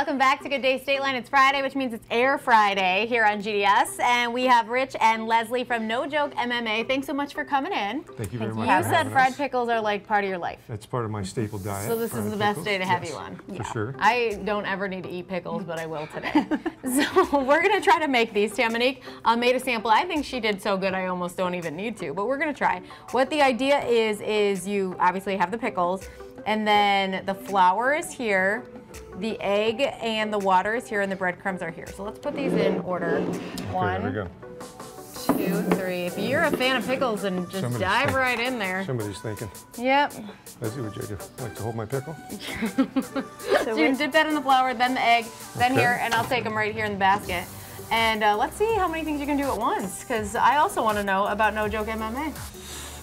welcome back to Good Day Stateline. It's Friday, which means it's Air Fry Day here on GDS. And we have Rich and Leslie from No Joke MMA. Thanks so much for coming in. Thank you very You much. for said fried us. pickles are like part of your life. That's part of my staple diet. So this is the best pickles. day to have Yes, you on. For sure. I don't ever need to eat pickles, but I will today. so we're gonna try to make these. Tamanique uh, made a sample. I think she did so good I almost don't even need to, but we're gonna try. What the idea is, is you obviously have the pickles, and then the flour is here, the egg and the water is here, and the breadcrumbs are here. So let's put these in order. One, two, three. If you're a fan of pickles, then just Somebody's dive think- right in there. Somebody's thinking. Yep. I see what you do. like to hold my pickle? So you can dip that in the flour, then the egg, then Okay. here, and I'll take them right here in the basket. And uh, let's see how many things you can do at once, because I also want to know about No Joke MMA.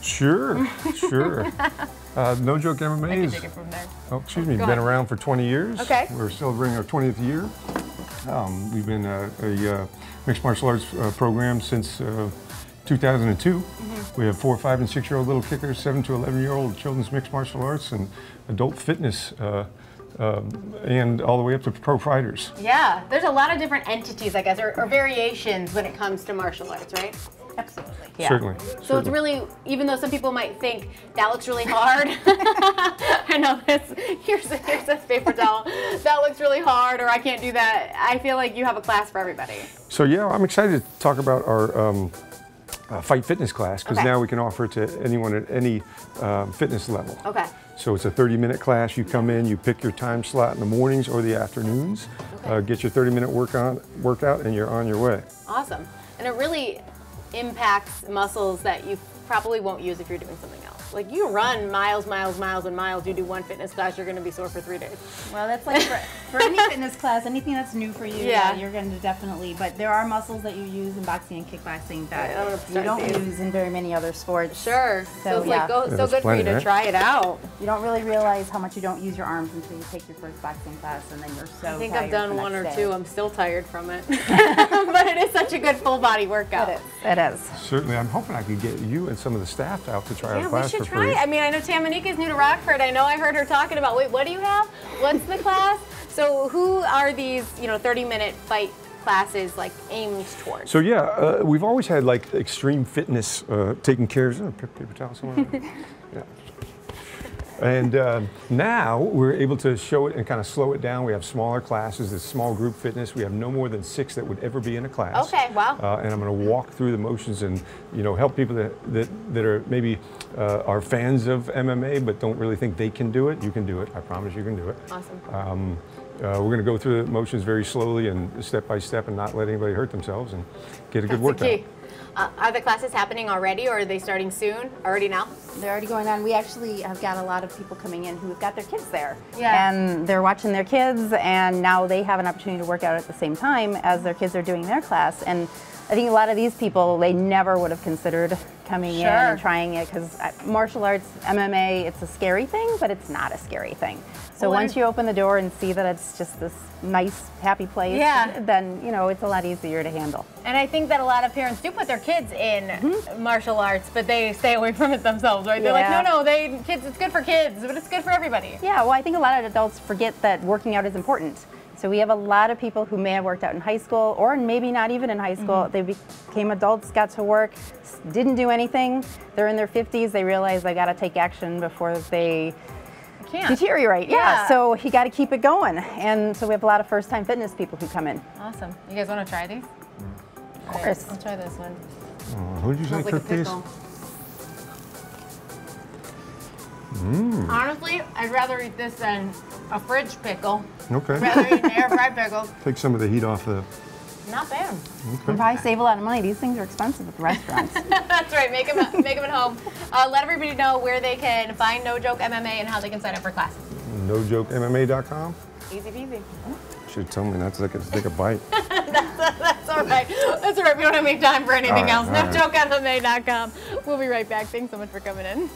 Sure, sure. Uh, no joke I MMA can is, take it from there. oh, excuse me, Go been ahead. around for 20 years. Okay. We're celebrating our 20th year. Um, we've been uh, a uh, mixed martial arts uh, program since uh, 2002. Mm-hmm. We have four, five, and six-year-old little kickers, seven to 11-year-old children's mixed martial arts, and adult fitness, uh, um, and all the way up to pro fighters. Yeah, there's a lot of different entities, I guess, or, or variations when it comes to martial arts, right? Absolutely. Yeah. Certainly. So it's really, even though some people might think that looks really hard, I know this. Here's a, here's this paper towel. That looks really hard, or I can't do that. I feel like you have a class for everybody. So yeah, I'm excited to talk about our um, uh, fight fitness class because Okay. now we can offer it to anyone at any um, fitness level. Okay. So it's a 30-minute class. You come in, you pick your time slot in the mornings or the afternoons, uh, get your 30-minute work on, workout, and you're on your way. Awesome. And it really impacts muscles that you probably won't use if you're doing something else. Like you run miles, miles, miles, and miles. You do one fitness class, you're going to be sore for three days. Well, that's like for, for any fitness class, anything that's new for you, Yeah. yeah. you're going to definitely. But there are muscles that you use in boxing and kickboxing Right, I'm gonna that start you don't these. use in very many other sports. Sure. So, So, it's like yeah. go, so that's good for you to right? try it out. You don't really realize how much you don't use your arms until you take your first boxing class, and then you're so. I think tired I've done one or next two. I'm still tired from it. but it is such a good full body workout. It is. It is. Certainly, I'm hoping I could get you and some of the staff out to try Yeah, our we class should try it. I mean, I know Tamanique is new to Rockford. I know I heard her talking about, wait, what do you have? What's the class? So who are these, you know, 30 minute fight classes like aimed towards? So yeah, uh, we've always had like extreme fitness uh, taken care of. Oh, paper towel somewhere. yeah. And uh, now we're able to show it and kind of slow it down. We have smaller classes, it's small group fitness. We have no more than six that would ever be in a class. Okay, wow. Uh, and I'm going to walk through the motions and you know help people that that, that are maybe uh, are fans of MMA but don't really think they can do it. You can do it. I promise you can do it. Awesome. Um, uh, we're going to go through the motions very slowly and step by step and not let anybody hurt themselves and get a good That's workout. the key. Uh, are the classes happening already or are they starting soon? Already now? They're already going on. We actually have got a lot of people coming in who've got their kids there. Yeah. And they're watching their kids, and now they have an opportunity to work out at the same time as their kids are doing their class. And I think a lot of these people, they never would have considered coming in and trying it because uh, martial arts, MMA, it's a scary thing, but it's not a scary thing. So Well, once you open the door and see that it's just this nice, happy place, Yeah. then you know it's a lot easier to handle. And I think that a lot of parents do put their kids in mm-hmm. martial arts, but they stay away from it themselves, right? They're like, no, Yeah. no, they kids, it's good for kids, but it's good for everybody. Yeah, well, I think a lot of adults forget that working out is important. So we have a lot of people who may have worked out in high school or maybe not even in high school. They became adults, got to work, didn't do anything. They're in their 50s, they realize they got to take action before they can't. deteriorate. Yeah, Yeah. so you got to keep it going. And so we have a lot of first time fitness people who come in. Awesome. You guys want to try these? Of course. I'll try this one. Uh, who did you say Smells like a cooked these? pickle. Honestly, I'd rather eat this than a fridge pickle. Okay. Rather eat an air fried pickle. Take some of the heat off the. Not bad. Okay. You probably save a lot of money. These things are expensive at the restaurants. That's right. Make them, make them at home. Uh, let everybody know where they can find No Joke MMA and how they can sign up for classes. NoJokeMMA.com. Easy peasy. Should tell me not to take a, take a bite. That's that's all right. That's all right. We don't have any time for anything All right, else. all right. NoJokeMMA.com. We'll be right back. Thanks so much for coming in.